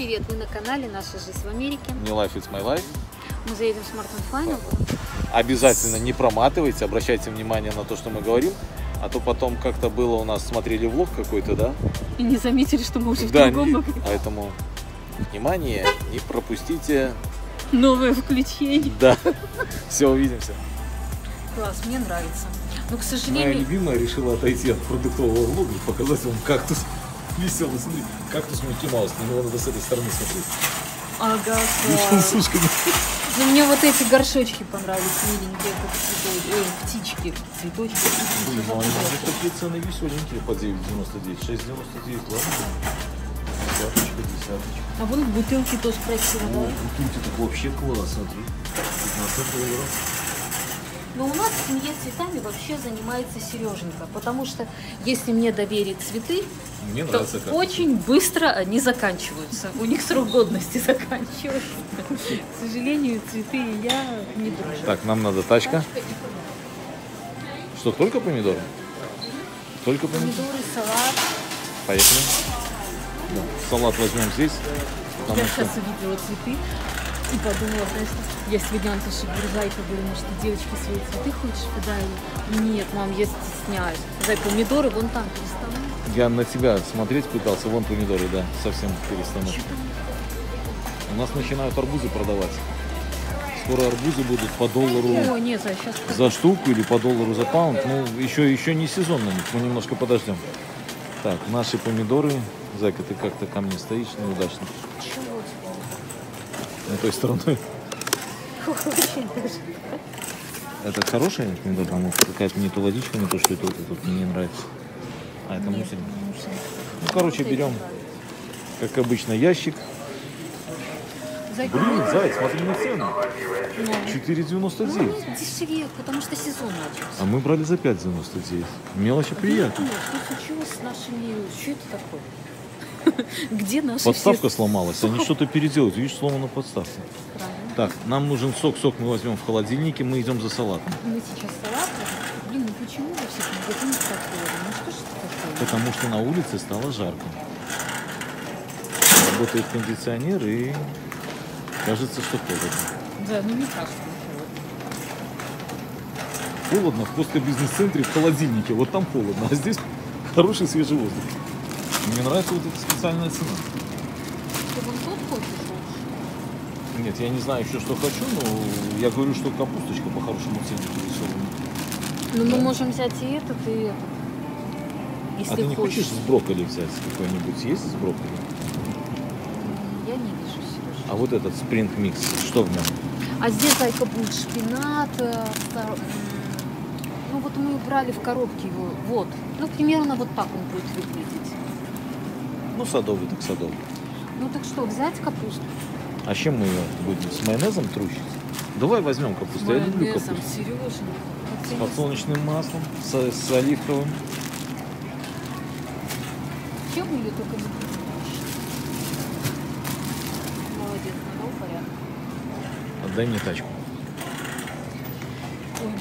привет! Вы на канале «Наша жизнь в Америке». Не Life It's My Life. Мы заедем в Smart Final. Обязательно не проматывайте, обращайте внимание на то, что мы говорим. А то потом как-то было у нас, смотрели влог какой-то, да? И не заметили, что мы уже в Да, другом не- поэтому внимание, не пропустите. Новое включение. Да, все, увидимся. Класс, мне нравится. Но, к Моя сожалению, любимая решила отойти от продуктового влога и показать вам кактус. Веселый, смотри, кактус Микки Маус, на него надо с этой стороны смотреть. ага, класс. с ушками. Но мне вот эти горшочки понравились, миленькие, как цветочки. Ой, птички, цветочки. Блин, ну они здесь такие цены веселенькие по 9,99, 6,99, ладно? Десяточка, десяточка. А вон в бутылке тоже красиво, да? бутылки так вообще класс, смотри. 15 долларов. Но у нас в семье цветами вообще занимается Сереженька, потому что если мне доверить цветы, Мне то как. очень быстро они заканчиваются. У них срок годности заканчивается. К сожалению, цветы я не дружим. Так, нам надо тачка. Что, только помидоры? Только помидоры? Помидоры, салат. Поехали. Да. Салат возьмем здесь. Я сейчас увидела цветы и подумала, знаешь, что я сегодня Антоше говорю, Зайка, говорю, может, ты девочке свои цветы хочешь подарить? Нет, мам, я стесняюсь. Зай, помидоры вон там переставай. я на тебя смотреть пытался. Вон помидоры, да, совсем перестанут. У нас начинают арбузы продавать. Скоро арбузы будут по доллару О, нет, Зай, сейчас за штуку или по доллару за паунд. Ну, еще, еще не сезон на них, мы немножко подождем. Так, наши помидоры. Зайка, ты как-то ко мне стоишь неудачно. Чего На той стороной. Очень даже. Это хорошая помидор, там какая-то не то водичка, не то, что это вот мне не нравится. А, это Нет, мусор. Ну, короче, берем, как обычно, ящик. Блин, заяц, смотри на цену. ну, 4,99. ну, дешевеет, потому что сезон начался. А мы брали за 5,99. Мелочи приятно. Нет, что случилось с нашими... Что это такое? Где наши Подставка все- сломалась, они что-то переделают. Видишь, сломана подставка. Правильно. Так, нам нужен сок. Сок мы возьмем в холодильнике, мы идем за салатом. Мы сейчас салат. Блин, ну почему холодно? Ну что ж это такое? Потому что на улице стало жарко. Работает кондиционер и кажется, что холодно. Да, ну не так, что холодно. В постобизнес-центре в холодильнике. Вот там холодно, а здесь хороший свежий воздух. Мне нравится вот эта специальная цена. Ты вон тот хочешь? Нет, я не знаю еще, что хочу, но я говорю, что капусточка по хорошему ценнику веселому. Ну мы можем взять и этот, и этот. Если А ты не хочешь. хочешь с брокколи взять какой-нибудь? Есть с брокколи? Я не вижу, Сережа. А вот этот спринг микс, что в нем? А здесь, зайка, будет шпинат. э, Ну вот мы брали в коробке его. Вот. Ну примерно вот так он будет выглядеть. Ну, садовый, так садовый. Ну так что, взять капусту? А чем мы ее будем? С майонезом трущить? Давай возьмем капусту. Я люблю Майонезом, капусту. Сережа. С подсолнечным маслом, с, с оливковым. Чем ее только не Молодец, навел порядок. Отдай мне тачку. Ой.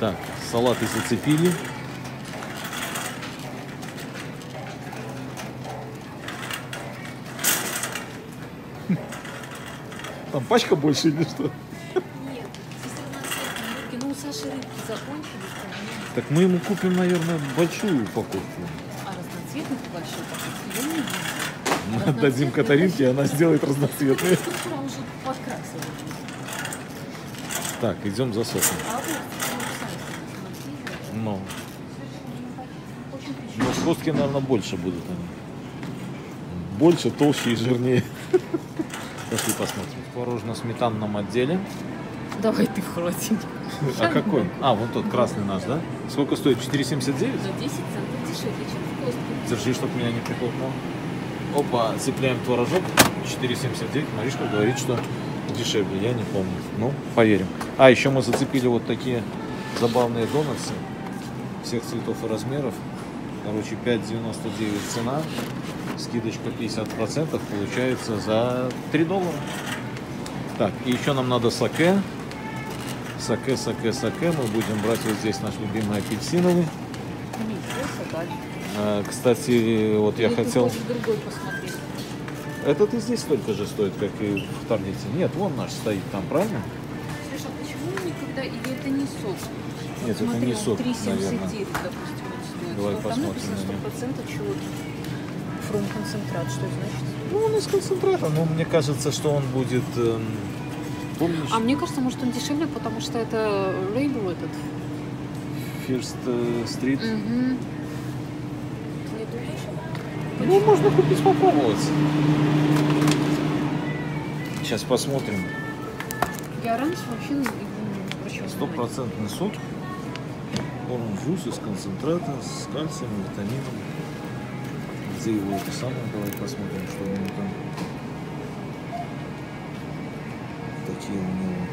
Так, салаты зацепили. Там пачка больше или что? Нет. Ну, у Саши рыбки закончились? Так мы ему купим, наверное, большую упаковку. а разноцветных не вижу. Мы отдадим Катаринке, и она сделает разноцветные. Так, идем за соком. Очень ну костки, наверное, больше будут они. Больше, толще и жирнее. Пошли посмотрим. В творожно-сметанном отделе. Давай ты в холодильник. А какой? А, вот тот красный наш, да? Сколько стоит? 4,79? За 10 центов дешевле, чем в костке. Держи, чтобы меня не прихлопнуло. Опа, цепляем творожок. 4,79. Маришка говорит, что дешевле. Я не помню. Ну, поверим. А, еще мы зацепили вот такие забавные донатсы. Всех цветов и размеров. Короче, 5,99 цена. Скидочка 50% получается за 3 доллара. Так, и еще нам надо саке. Саке, саке, саке. Мы будем брать вот здесь наш любимый апельсиновый. А, Кстати, вот я Или ты хотел... Этот и здесь столько же стоит, как и в Таргете. Нет, вон наш стоит там, правильно? Слушай, а почему никогда... Или это не сок? Нет, это не сок, 3,79, наверное. допустим, он стоит. Давай Вот посмотрим Там написано на 100% чего Фром концентрат, что это значит? Ну, он из концентрата, но мне кажется, что он будет... эм, помнишь? А мне кажется, может он дешевле, потому что это лейбл этот. First э, Street. Угу. Ты не думаешь? Ну, можно купить, попробовать. Сейчас посмотрим. Я раньше вообще не Стопроцентный сок. Корм жус из концентрата с кальцием, витамином. Где его это самое? Давай посмотрим, что у него там. Такие у него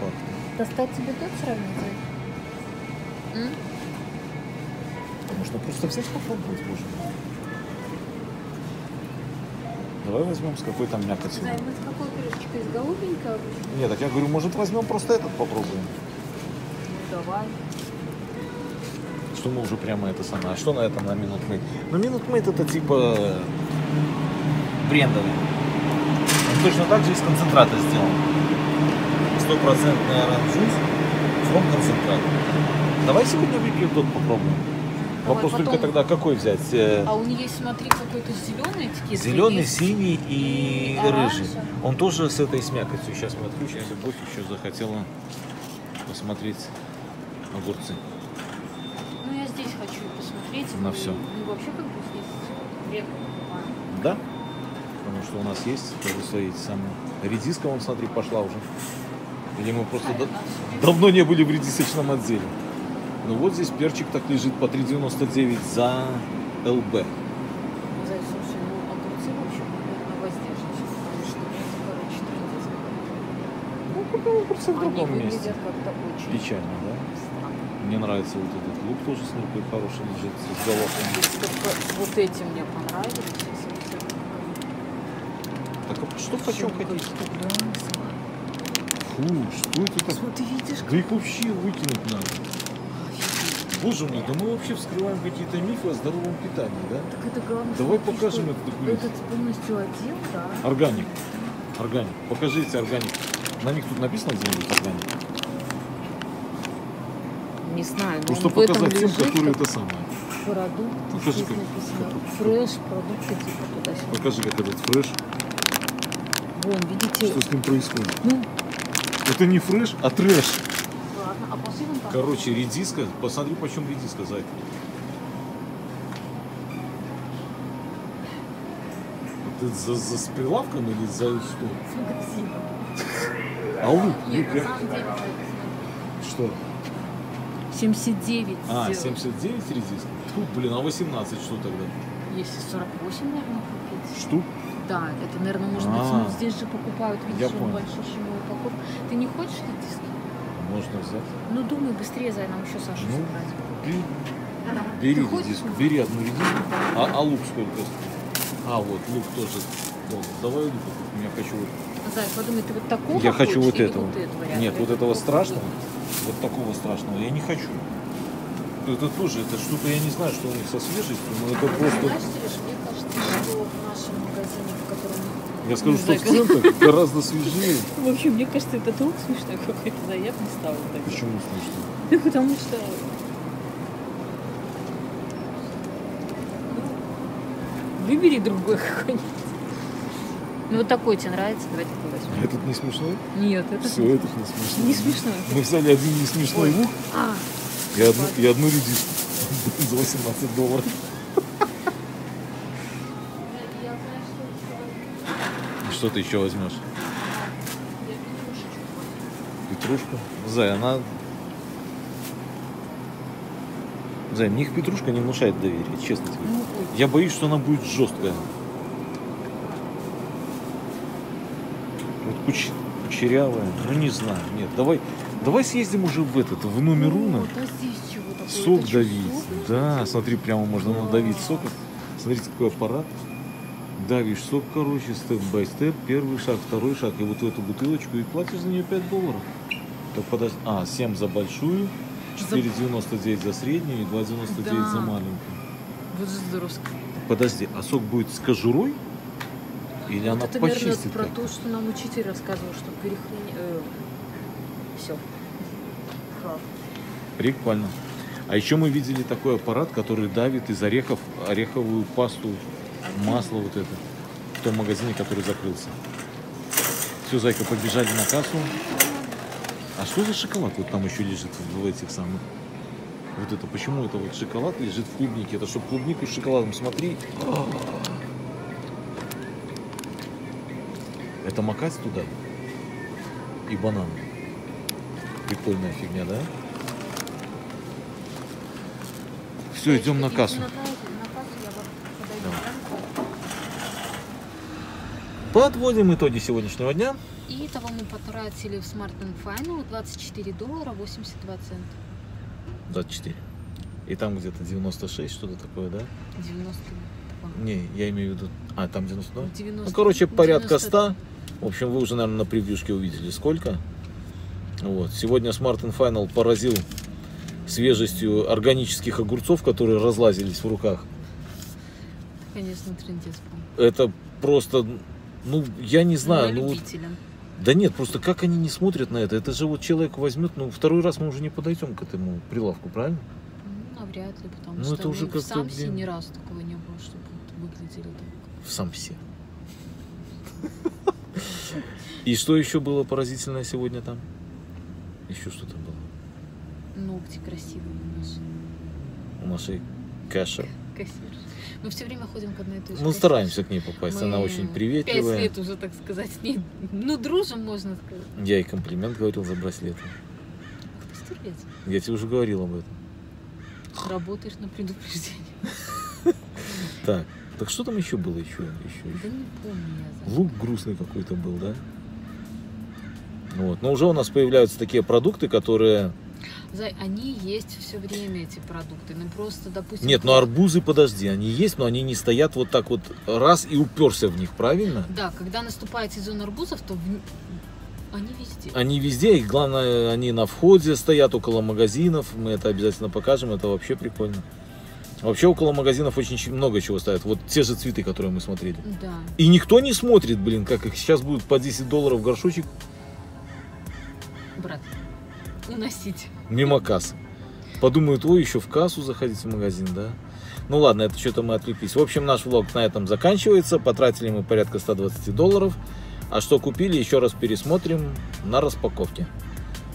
факты. Достать тебе тот сравнить? М? Можно просто взять попробовать, боже мой. Давай возьмем с какой там мякотью. Зай, мы с какой крышечкой? Из голубенького? Нет, так я говорю, может возьмем просто этот попробуем. Ну, давай. Что мы уже прямо это самое. А что на этом на минут мейт? Ну минут мейт это типа брендовый. Он точно так же из концентрата сделан. Стопроцентный оранжус from концентрат. Давай сегодня выпьем тот попробуем. Давай, Вопрос потом- только тогда какой взять? Э, А он есть, смотри, какой-то зеленый этикет. Зеленый, есть. синий и И рыжий. Он тоже с этой с мякотью. Сейчас мы отключимся. Любовь еще захотела посмотреть огурцы. Ну, я здесь хочу посмотреть. На Ну, всё. Ну, вообще, как бы здесь редко. Да? Потому что у нас есть тоже свои эти самые. Редиска, вон, смотри, пошла уже. Или мы просто А, да- давно не были в редисочном отделе. Ну вот здесь перчик так лежит по 3,99 за ЛБ. Ну наверное, воздерживаются, потому что. Ну, в другом месте. Печально, да? Мне нравится вот этот лук тоже с нюкой хороший лежит, с только вот эти мне понравились. Так а что почем как глянцево. Фу, что это так? Вот ты видишь, Да их вообще выкинуть надо. Боже мой, да мы вообще вскрываем какие-то мифы о здоровом питании, да? так это главное. Давай смотри, покажем этот документ. Этот полностью отдел, да. Органик. Органик. Покажите органик. На них тут написано где-нибудь органик? Не знаю, Просто показать тем, которые это самое. продукт. Покажи, как- написано фреш, продукты типа туда-сюда. Покажи, как этот фреш. Вон, видите, Что с ним происходит? ну, Это не фреш, а трэш. ладно, а после там. Короче, редиска. Посмотри, почем редиска. Это за, за с прилавком или за что? С. А лук? Нет, на самом деле Что? 79 А, сделал. 79 редиска? Фу, блин, а 18 что тогда? Если 48, наверное, купить. Штук? Да, это, наверное, может быть, А. ну, здесь же покупают, видишь, он большущими упаковками. Ты не хочешь эти диски? Можно взять. Ну, думай быстрее, Зай, нам еще Сашу Ну, собрать. Бери, бери редиску, бери одну редиску. А, а лук сколько стоит? А, вот, лук тоже. Да, давай лук, я хочу вот. Зай, подумай, ты вот такого Я хочу вот этого. Вот этого? Нет, вот этого страшного. Вот такого страшного я не хочу. Это тоже, это что-то, я не знаю, что у них со свежестью, но это просто... Знаешь, Сереж, мне кажется, что в нашем магазине, в котором... Я скажу, что в центре гораздо свежее. В общем, мне кажется, этот лук смешной какой-то, да, я бы не стала так. Почему смешно? Ну, потому что... Выбери другой какой-нибудь. Ну, вот такой тебе нравится, давай такой возьмем. Этот не смешной? Нет, это Все, этот не смешной. не смешно. Мы взяли один не смешной Ой. лук А, и одну, и одну редиску за 18 долларов. я знаю, что ты еще возьмешь? я петрушечку возьму. Петрушка. Зай, она... Зай, мне их петрушка не внушает доверия, честно тебе. Ну, Я боюсь, что она будет жесткая. Куч... кучерявая. Ну не знаю. Нет, давай, давай съездим уже в этот, в номер Уна. вот, а? Сок давить. сок? Да, смотри, прямо можно Да. надавить соком. Смотрите, какой аппарат. Давишь сок, короче, степ-бай-степ. Первый шаг, второй шаг. И вот в эту бутылочку и платишь за нее 5 долларов. Так подожди. А, 7 за большую, За- 4,99 за среднюю и 2,99 за Да. маленькую. Вот здоровско. Подожди, а сок будет с кожурой? Или она Это, наверное, почистит? про как? то, что нам учитель рассказывал, что перехрень... Все. Прикольно. А еще мы видели такой аппарат, который давит из орехов ореховую пасту, масло вот это. В том магазине, который закрылся. Все, зайка, побежали на кассу. А что за шоколад вот там еще лежит в в этих самых? Вот это, почему это вот шоколад лежит в клубнике? Это чтобы клубнику с шоколадом, смотри. Это макать туда? И банан. Прикольная фигня, да? Все, идем на кассу. Подводим итоги сегодняшнего дня. И того мы потратили в Smart Final 24 доллара 82 цента. 24. И там где-то 96, что-то такое, да? 90. Не, я имею в виду... А, там 92? 90. Ну, короче, порядка 90. 100. В общем, вы уже, наверное, на превьюшке увидели сколько. Вот. Сегодня Smart Final поразил свежестью органических огурцов, которые разлазились в руках. Конечно, трендец был. Это просто, ну, я не знаю, ну, вот- любителям. да нет, просто как они не смотрят на это? Это же вот человек возьмет, ну, второй раз мы уже не подойдем к этому прилавку, правильно? Ну, навряд ли, потому Ну, что это уже ну, в Самсе ни разу такого не было, чтобы выглядели так. В Самсе. И что еще было поразительное сегодня там? Еще что-то было. Ногти красивые у нас. У нашей Кэша. Кассир. Мы все время ходим к одной и той же Ну, кассирше. стараемся к ней попасть. Она Мы очень Пять приветливая. лет уже, так сказать, с ней. Ну, дружим, можно сказать. Я ей комплимент говорил за браслеты. Ах ты стервец. Я тебе уже говорил об этом. Работаешь на предупреждение. Так, так что там еще было? Еще, еще, еще. Да не помню я. Лук грустный какой-то был, да? Вот. Но уже у нас появляются такие продукты, которые... Они есть все время, эти продукты. Ну, просто, допустим... Нет, ну арбузы, подожди, они есть, но они не стоят вот так вот раз и уперся в них, правильно? Да, когда наступает сезон арбузов, то в- они везде. Они везде, и главное, они на входе стоят, около магазинов. Мы это обязательно покажем, это вообще прикольно. Вообще около магазинов очень много чего ставят. Вот те же цветы, которые мы смотрели. Да. И никто не смотрит, блин, как их сейчас будут по 10 долларов горшочек Брат, уносить. мимо кассы. Подумают, ой, еще в кассу заходить в магазин, да? Ну ладно, это что-то мы отвлеклись. В общем, наш влог на этом заканчивается. Потратили мы порядка 120 долларов. А что купили, еще раз пересмотрим на распаковке.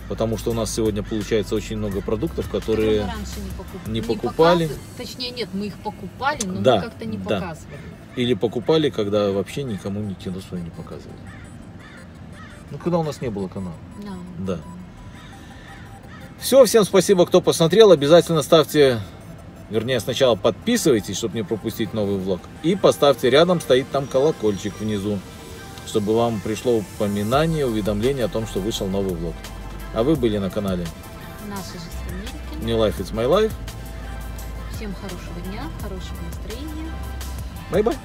Потому что у нас сегодня получается очень много продуктов, которые... Раньше не, покуп- не покупали. показы- Точнее, нет, мы их покупали, но Да, мы как-то не да. показывали. Или покупали, когда вообще никому ни кино свое не показывали. Ну, когда у нас не было канала. Да. Да. Все, всем спасибо, кто посмотрел. Обязательно ставьте, вернее, сначала подписывайтесь, чтобы не пропустить новый влог. И поставьте рядом, стоит там колокольчик внизу, чтобы вам пришло упоминание, уведомление о том, что вышел новый влог. А вы были на канале Наши же. New Life It's My Life. Всем хорошего дня, хорошего настроения. Бай-бай.